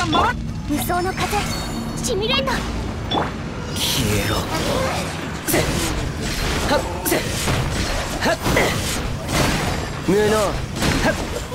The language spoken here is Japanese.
が回っ無双の風シミュレート消えろ。せはっせはっ無能。はっ。